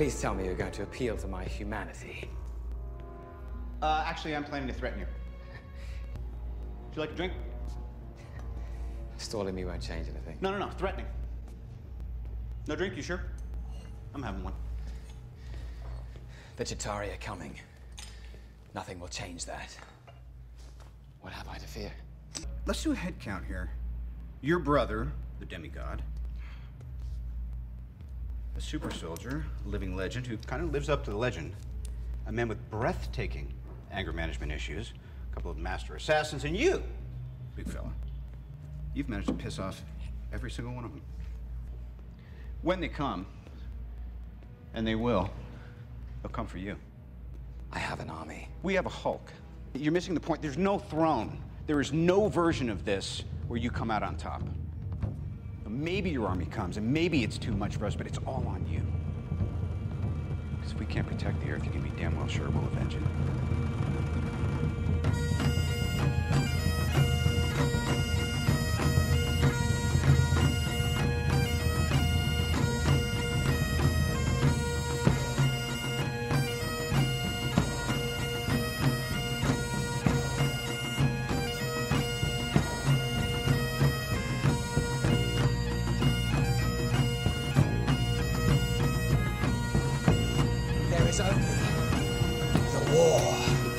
Please tell me you're going to appeal to my humanity. Uh, actually, I'm planning to threaten you. Would you like a drink? Stalling me won't change anything. No, no, no. Threatening. No drink, you sure? I'm having one. The Chitauri are coming. Nothing will change that. What have I to fear? Let's do a head count here. Your brother, the demigod, a super soldier, a living legend who kind of lives up to the legend, a man with breathtaking anger management issues, a couple of master assassins, and you, big fella. You've managed to piss off every single one of them. When they come, and they will, they'll come for you. I have an army. We have a Hulk. You're missing the point. There's no throne. There is no version of this where you come out on top. Maybe your army comes, and maybe it's too much for us, but it's all on you. Because if we can't protect the Earth, you can be damn well sure we'll avenge it. War.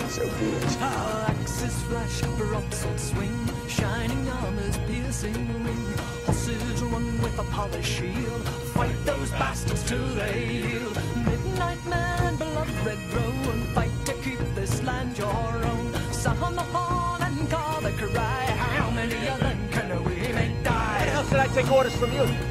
So be it. Our axes flash, broadswords swing, shining armors piercing the ring. Horses run with a polished shield, fight those bastards till they yield. Midnight man, blood red roan, fight to keep this land your own. Sound the horn and call the cry. How many of them can we make die? How should I take orders from you?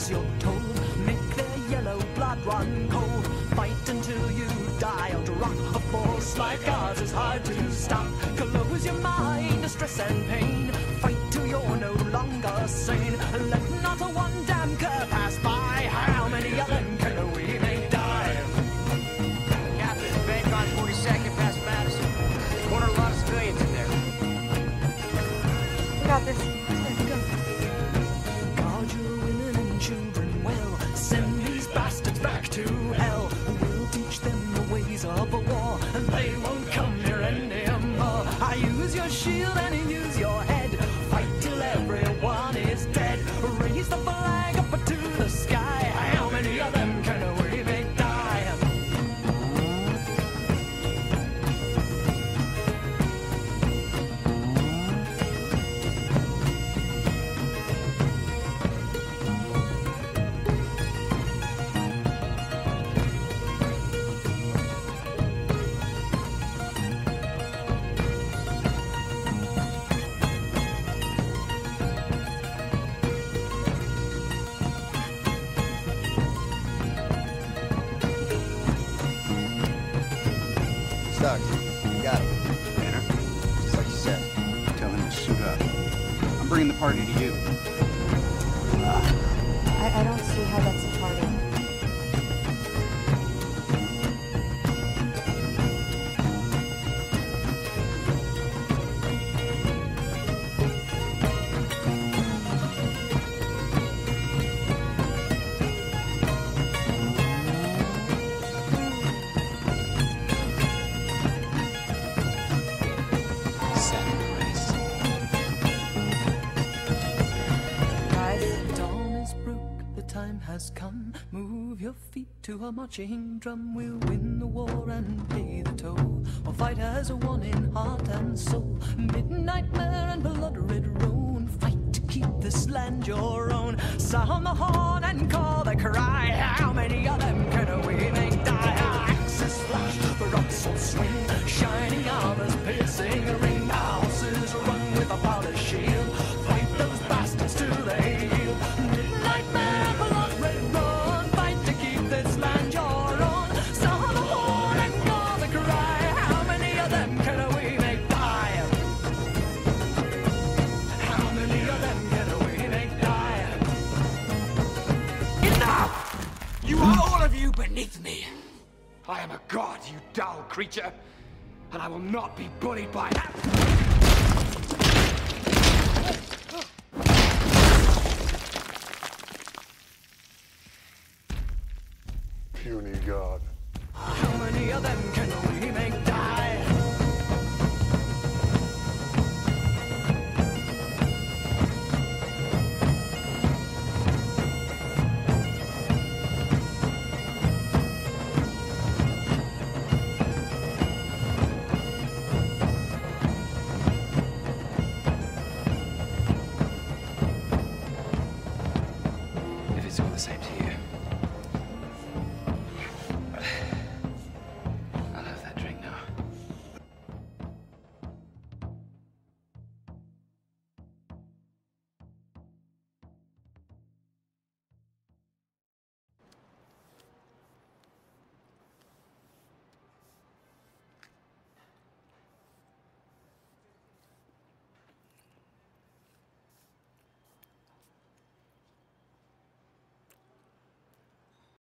As you're told. Make their yellow blood run cold. Fight until you die or drop. A force like ours is hard to stop. Close your mind to stress and pain. Fight till you're no longer sane. Let not a one damn cur pass by. How many of them can we make die? Captain, bank on 42nd past Madison. Corner a lot of civilians in there. We got this. Of a war, and they won't Starks, you got it. Banner, Just like you said. tell him to suit up. I'm bringing the party to you. I, I don't see how that's a party. Has come. Move your feet to a marching drum. We'll win the war and pay the toll. We'll fight as one in heart and soul. Midnight mare and blood red roan. Fight to keep this land your own. Sound the horn and call the cry. How many of them can we you beneath me. I am a god, you dull creature, and I will not be bullied by that. puny god. How many of them can